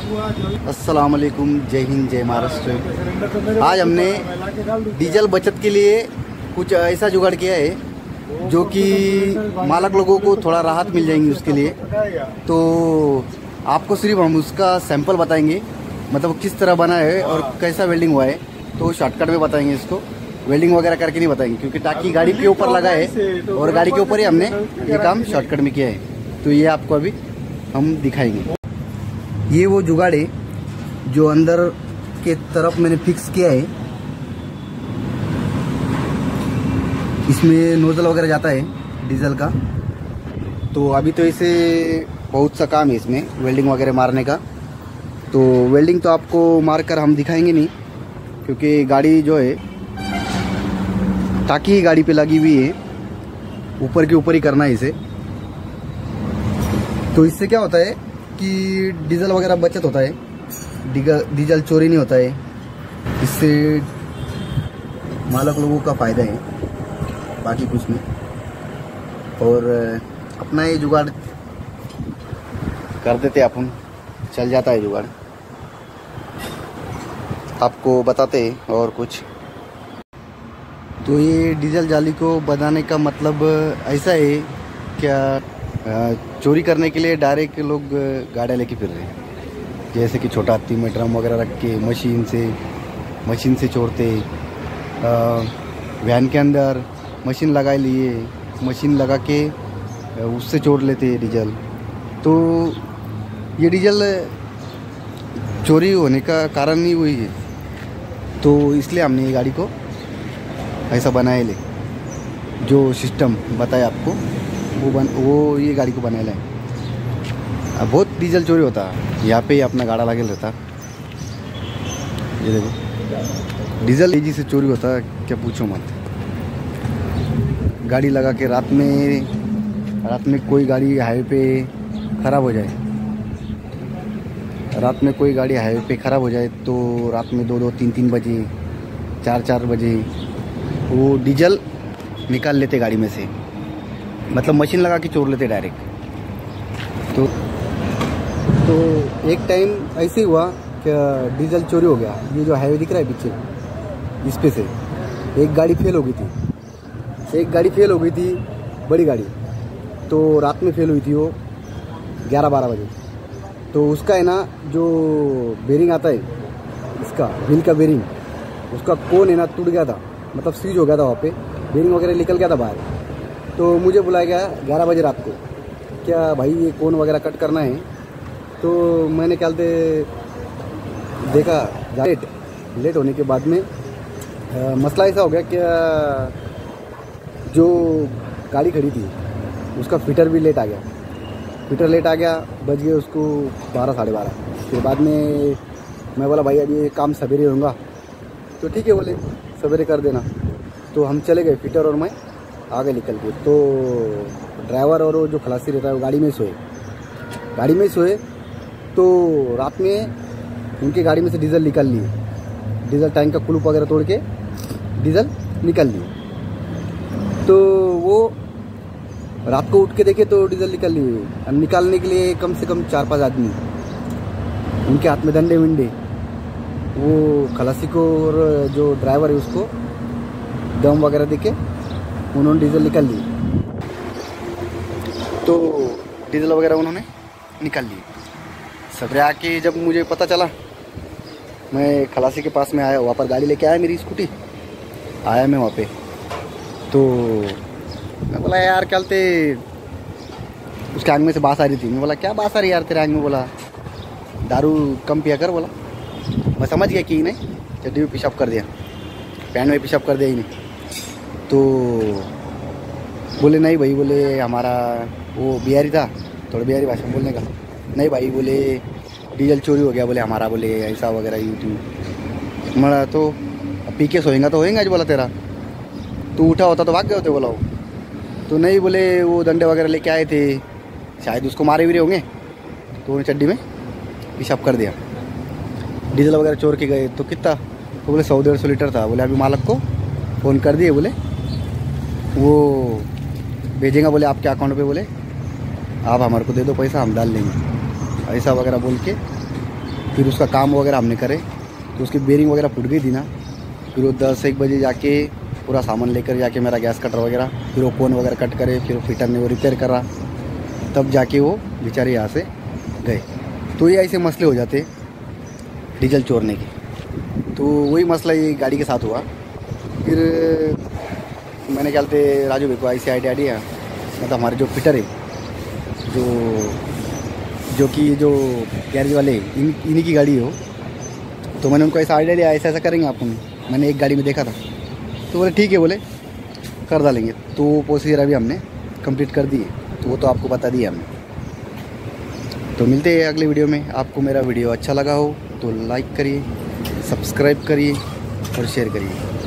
अस्सलाम वालेकुम जय हिंद, जय महाराष्ट्र। आज हमने डीजल बचत के लिए कुछ ऐसा जुगाड़ किया है, जो कि मालक लोगों को थोड़ा राहत मिल जाएँगी उसके लिए। तो आपको सिर्फ़ हम उसका सैंपल बताएँगे मतलब किस तरह बना है और कैसा वेल्डिंग हुआ है। तो शॉर्टकट में बताएँगे इसको। वेल्डिंग वगैरह करके नहीं बताएँगे, क्योंकि ताकि गाड़ी के ऊपर लगा है और गाड़ी के ऊपर ही हमने ये काम शॉर्टकट में किया है। तो ये आपको अभी हम दिखाएँगे। ये वो जुगाड़ है जो अंदर के तरफ़ मैंने फिक्स किया है। इसमें नोजल वगैरह जाता है डीजल का। तो अभी तो इसे बहुत सा काम है इसमें वेल्डिंग वगैरह मारने का। तो वेल्डिंग तो आपको मार कर हम दिखाएँगे नहीं, क्योंकि गाड़ी जो है, टाकी गाड़ी पे लगी हुई है। ऊपर के ऊपर ही करना है इसे। तो इससे क्या होता है कि डीजल वगैरह बचत होता है। डीजल चोरी नहीं होता है। इससे मालक लोगों का फ़ायदा है। बाकी कुछ नहीं। और अपना ये जुगाड़ कर देते अपन। चल जाता है जुगाड़। आपको बताते और कुछ। तो ये डीजल जाली को बनाने का मतलब ऐसा है, क्या चोरी करने के लिए डायरेक्ट लोग गाड़ियाँ लेके फिर रहे हैं। जैसे कि छोटा हाथी में ड्रम वगैरह रख के, मशीन से मशीन से चोरते वैन के अंदर मशीन लगा लिए, मशीन लगा के उससे चोर लेते डीजल। तो ये डीजल चोरी होने का कारण ही वही है। तो इसलिए हमने ये गाड़ी को ऐसा बनाए ले, जो सिस्टम बताया आपको। वो बन, वो ये गाड़ी को बनाए अब बहुत डीजल चोरी होता। है यहाँ पे ही अपना गाड़ा लगे रहता ये देखो। डीजल तेज़ी से चोरी होता है क्या पूछो मत। गाड़ी लगा के रात में रात में कोई गाड़ी हाईवे पे ख़राब हो जाए। रात में कोई गाड़ी हाईवे पे ख़राब हो जाए तो रात में दो दो, तीन तीन बजे, चार चार बजे वो डीजल निकाल लेते गाड़ी में से। मतलब मशीन लगा के चोर लेते डायरेक्ट। तो तो एक टाइम ऐसे हुआ कि डीजल चोरी हो गया। ये जो हाईवे दिख रहा है पीछे, इस पे से, एक गाड़ी फेल हो गई थी। एक गाड़ी फेल हो गई थी, बड़ी गाड़ी। तो रात में फेल हुई थी वो ग्यारह बारह बजे। तो उसका है ना, जो बेरिंग आता है, इसका व्हील का बेरिंग उसका कोन है ना, टूट गया था। मतलब सीज हो गया था वहाँ पे। बेरिंग वगैरह निकल गया था बाहर। तो मुझे बुलाया गया ग्यारह बजे रात को। क्या भाई ये कौन वगैरह कट करना है? तो मैंने क्या दे देखा लेट लेट होने के बाद में आ, मसला ऐसा हो गया क्या जो गाड़ी खड़ी थी उसका फिटर भी लेट आ गया। फिटर लेट आ गया बज गए उसको बारह साढ़े बारह। फिर बाद में मैं बोला भाई अभी काम सवेरे होगा। तो ठीक है बोले सवेरे कर देना। तो हम चले गए फिटर और मैं आगे निकल के। तो ड्राइवर और वो जो खलासी रहता है, वो गाड़ी में सोए। गाड़ी में सोए तो रात में उनके गाड़ी में से डीजल निकाल लिए। डीजल टैंक का कुलूप वगैरह तोड़ के डीजल निकाल लिए। तो वो रात को उठ के देखे तो डीजल निकाल लिए। निकालने के लिए कम से कम चार पाँच आदमी। उनके हाथ में डंडे विंडे। वो खलासी को और जो ड्राइवर है उसको दम वगैरह देके उन्होंने डीजल निकाल ली। तो डीजल वगैरह उन्होंने निकाल लिए सवेरे आके जब मुझे पता चला मैं खलासी के पास में आया वहाँ पर गाड़ी लेके आया मेरी स्कूटी। आया मैं वहाँ पे। तो मैं बोला यार क्या ते उसके आंग में से बास आ रही थी। मैं बोला क्या बास आ रही यार तेरे आंग में? बोला दारू कम पिया कर बोला। मैं समझ गया कि नहीं चड्डी में पिशाब कर दिया। पैन में पिशाब कर दिया ही नहीं। तो बोले, नहीं भाई, बोले, हमारा वो बिहारी था, थोड़ा बिहारी भाषा में बोलने का। नहीं भाई, बोले, डीजल चोरी हो गया, बोले, हमारा, बोले, ऐसा वगैरह यूट्यूब मैं तो पी के सोएँगा तो होएँगा होएगा बोला तेरा। तू उठा होता तो भाग गए होते, बोला वो। तो नहीं, बोले, वो डंडे वगैरह लेके आए थे, शायद उसको मारे भी रहे होंगे। तो उन्हें चड्डी में पिशाब कर दिया। डीजल वगैरह चोर के गए तो कितना? तो बोले, सौ डेढ़ सौ लीटर था। बोले, अभी मालक को फ़ोन कर दिए, बोले वो भेजेगा, बोले, आपके अकाउंट पे बोले, आप हमारे को दे दो पैसा, हम डाल लेंगे। ऐसा वगैरह बोल के, फिर उसका काम वगैरह हमने करे तो उसकी बेरिंग वगैरह फूट गई थी ना। फिर वो दस एक बजे जाके पूरा सामान लेकर जाके मेरा गैस कटर वगैरह, फिर वो कोन वगैरह कट करे, फिर फिटर ने वो रिपेयर करा। तब जाके वो बेचारे यहाँ से गए। तो ये ऐसे मसले हो जाते डीजल चोरने के। तो वही मसला ये गाड़ी के साथ हुआ। फिर मैंने क्या राजू भाई को ऐसी आइडिया दिया मतलब हमारे जो फिटर है, जो जो कि जो गैरेज वाले इन, इन्हीं की गाड़ी हो तो मैंने उनको ऐसा आइडिया दिया, ऐसा ऐसा करेंगे आप उन्हें। मैंने एक गाड़ी में देखा था। तो बोले, ठीक है, बोले, कर डालेंगे। तो वो प्रोसीजर अभी हमने कंप्लीट कर दिए तो वो तो आपको बता दिया हमने। तो मिलते हैं अगले वीडियो में। आपको मेरा वीडियो अच्छा लगा हो तो लाइक करिए सब्सक्राइब करिए और शेयर करिए।